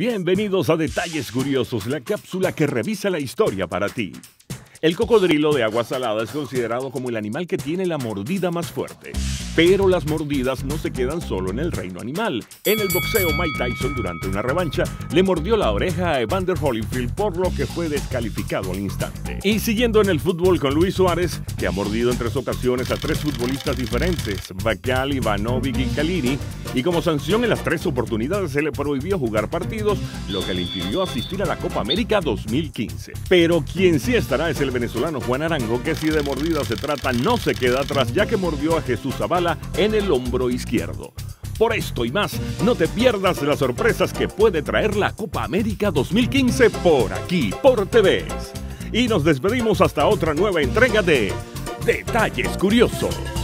Bienvenidos a Detalles Curiosos, la cápsula que revisa la historia para ti. El cocodrilo de agua salada es considerado como el animal que tiene la mordida más fuerte. Pero las mordidas no se quedan solo en el reino animal. En el boxeo, Mike Tyson, durante una revancha, le mordió la oreja a Evander Holyfield, por lo que fue descalificado al instante. Y siguiendo en el fútbol con Luis Suárez, que ha mordido en tres ocasiones a tres futbolistas diferentes, Bacal, Ivanovic y Kalini, y como sanción en las tres oportunidades se le prohibió jugar partidos, lo que le impidió asistir a la Copa América 2015. Pero quien sí estará es el venezolano Juan Arango, que si de mordida se trata no se queda atrás, ya que mordió a Jesús Zavala en el hombro izquierdo. Por esto y más, no te pierdas las sorpresas que puede traer la Copa América 2015 por aquí, por TV. Y nos despedimos hasta otra nueva entrega de Detalles Curiosos.